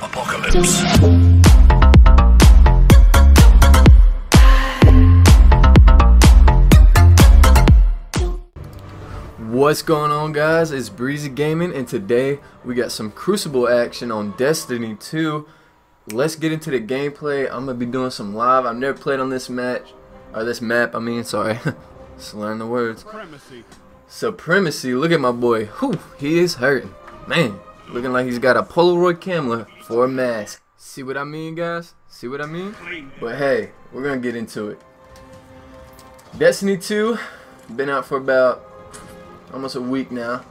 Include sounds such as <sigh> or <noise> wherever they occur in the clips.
Apocalypse. What's going on guys? It's Breezy Gaming and today we got some Crucible action on Destiny 2. Let's get into the gameplay. I'm gonna be doing some live. I've never played on this match or this map, I mean, sorry. <laughs> Just learn the words. Supremacy. Supremacy, look at my boy. Whew, he is hurting. Man, looking like he's got a Polaroid camera for a mask. See what I mean, guys? See what I mean? But hey, we're gonna get into it. Destiny 2, been out for about almost a week now.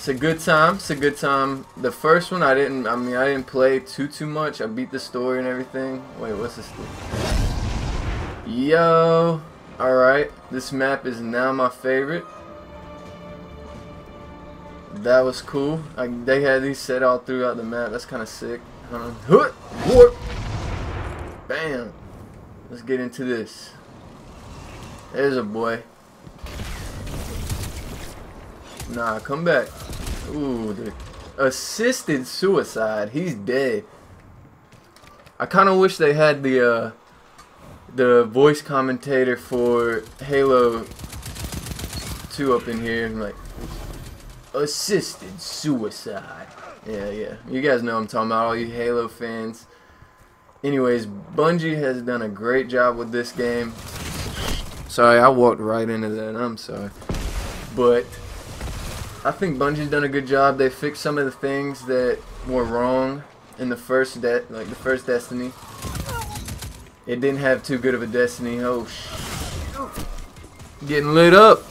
It's a good time. It's a good time. The first one I didn't. I mean, I didn't play too too much. I beat the story and everything. Wait, what's this thing? Yo. All right. This map is now my favorite. That was cool. I, they had these set all throughout the map. That's kind of sick. Hoot, whoop. Bam. Let's get into this. There's a boy. Nah, come back. Ooh, the assisted suicide. He's dead. I kind of wish they had the uh, the voice commentator for Halo 2 up in here. Like assisted suicide. Yeah, yeah. You guys know I'm talking about. All you Halo fans. Anyways, Bungie has done a great job with this game. Sorry, I walked right into that. I'm sorry. But I think Bungie's done a good job. They fixed some of the things that were wrong in the first de like the first Destiny. It didn't have too good of a Destiny. Oh, sh getting lit up.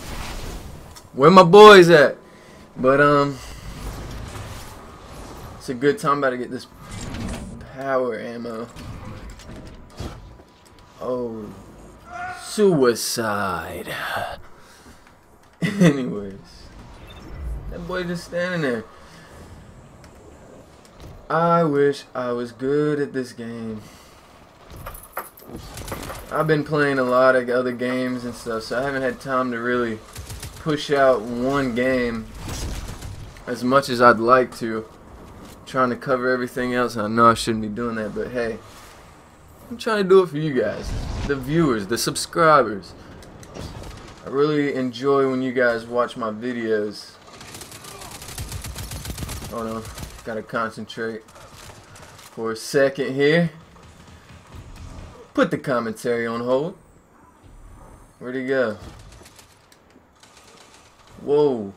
Where my boys at? But um, it's a good time about to get this power ammo. Oh, suicide. <laughs> Anyways. That boy just standing there. I wish I was good at this game. I've been playing a lot of other games and stuff, so I haven't had time to really push out one game as much as I'd like to. trying to cover everything else, I know I shouldn't be doing that, but hey, I'm trying to do it for you guys, the viewers, the subscribers. I really enjoy when you guys watch my videos. Hold on, gotta concentrate for a second here. Put the commentary on hold. Where'd he go? Whoa.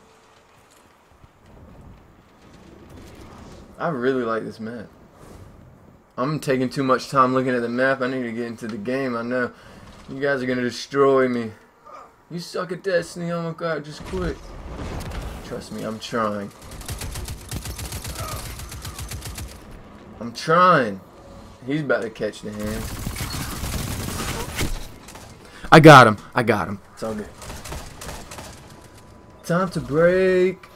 I really like this map. I'm taking too much time looking at the map. I need to get into the game. I know you guys are gonna destroy me. You suck at Destiny. Oh my god, just quit. Trust me, I'm trying. I'm trying. He's about to catch the hand. I got him. I got him. It's all good. Time to break.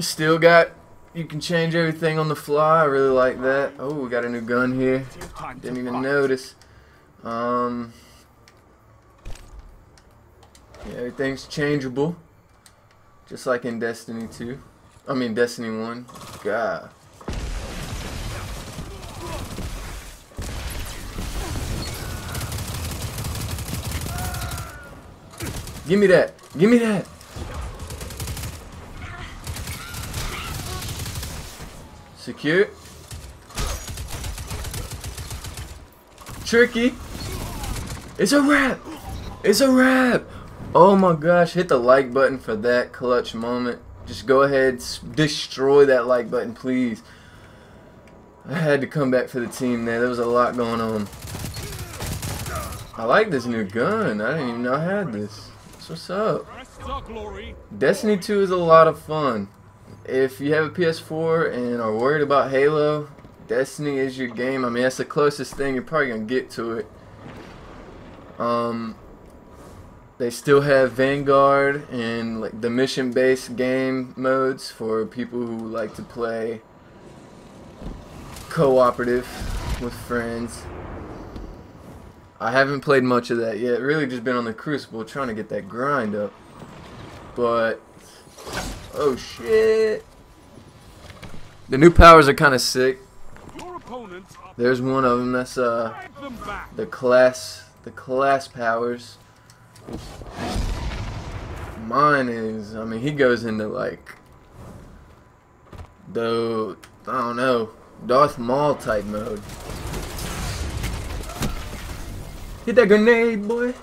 Still got. You can change everything on the fly. I really like that. Oh, we got a new gun here. Didn't even notice. Um. Yeah, everything's changeable. Just like in Destiny 2. I mean, Destiny 1. God. Give me that. Give me that. Secure. Tricky. It's a wrap. It's a wrap. Oh my gosh, hit the like button for that clutch moment. Just go ahead, destroy that like button, please. I had to come back for the team there. There was a lot going on. I like this new gun. I didn't even know I had this. That's what's up. Rest our glory. Destiny 2 is a lot of fun. If you have a PS4 and are worried about Halo, Destiny is your game. I mean, that's the closest thing you're probably gonna get to it. Um, they still have Vanguard and like the mission-based game modes for people who like to play cooperative with friends. I haven't played much of that yet. Really, just been on the Crucible trying to get that grind up. But oh shit! The new powers are kind of sick. There's one of them. That's uh the class the class powers. Mine is I mean he goes into like the I don't know Darth Maul type mode. Hit that grenade, boy.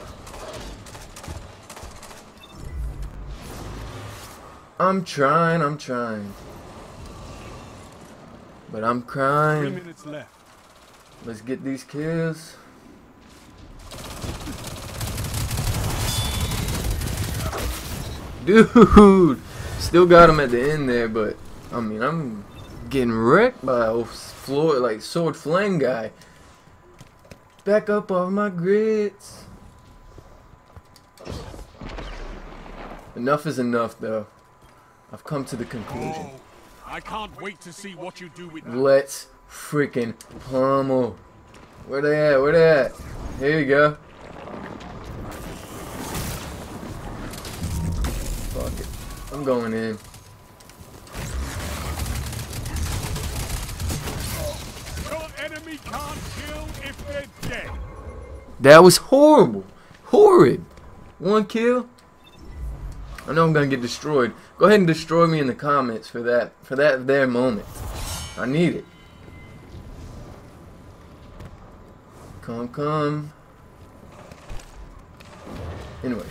I'm trying, I'm trying. But I'm Three crying. minutes left. Let's get these kills. Dude, still got him at the end there, but I mean, I'm getting wrecked by a floor like sword flame guy. Back up off my grits. Enough is enough, though. I've come to the conclusion. Oh, I can't wait to see what you do with. Let's freaking pummel. Where they at? Where they at? Here you go. Fuck it. I'm going in. Your enemy can't kill if they're dead. That was horrible. Horrid. One kill. I know I'm gonna get destroyed. Go ahead and destroy me in the comments for that for that there moment. I need it. Come come. Anyways,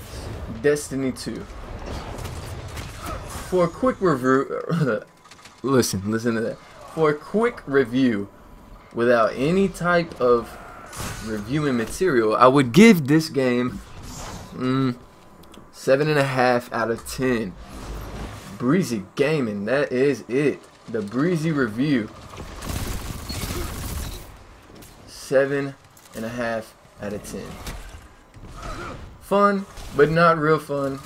Destiny 2. For a quick review <laughs> listen, listen to that. For a quick review without any type of reviewing material, I would give this game mm, seven and a half out of ten. Breezy Gaming, that is it. The Breezy review. Seven and a half out of ten. Fun, but not real fun,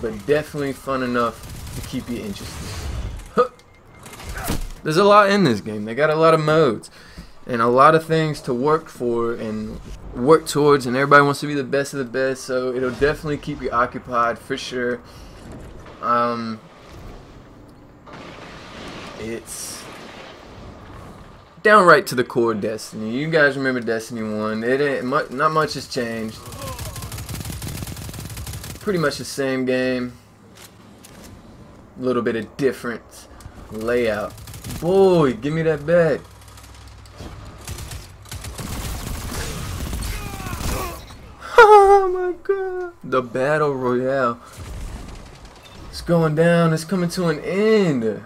but definitely fun enough to keep you interested. There's a lot in this game. They got a lot of modes and a lot of things to work for and work towards and everybody wants to be the best of the best so it'll definitely keep you occupied for sure. Um it's downright to the core destiny. You guys remember destiny 1 it ain't mu not much has changed. Pretty much the same game. A little bit of different layout. Boy give me that bed Oh my god. The battle royale. It's going down. It's coming to an end.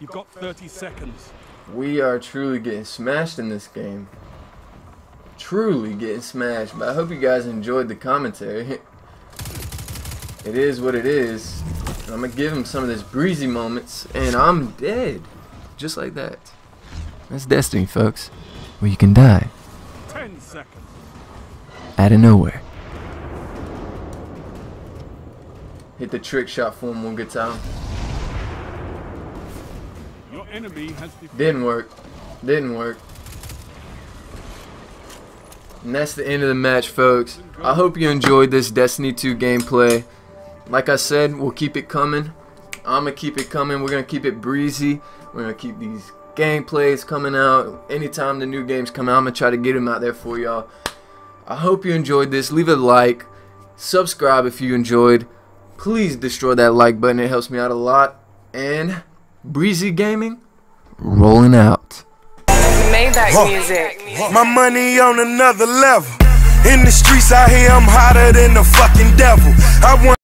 You've got 30 seconds. We are truly getting smashed in this game. Truly getting smashed. But I hope you guys enjoyed the commentary. <laughs> It is what it is. I'm going to give him some of this breezy moments. And I'm dead. Just like that. That's Destiny, folks. Where you can die. 10 seconds. out of nowhere. Hit the trick shot for him one good time. Your enemy has. Didn't work. Didn't work. And that's the end of the match, folks. I hope you enjoyed this Destiny 2 gameplay. Like I said, we'll keep it coming. I'm going to keep it coming. We're going to keep it breezy. We're going to keep these gameplays coming out. Anytime the new games come out, I'm going to try to get them out there for y'all. I hope you enjoyed this. Leave a like. Subscribe if you enjoyed. Please destroy that like button. It helps me out a lot. And Breezy Gaming, rolling out. Maybach Huh. music. My money on another level. In the streets out here, I'm hotter than the fucking devil. I want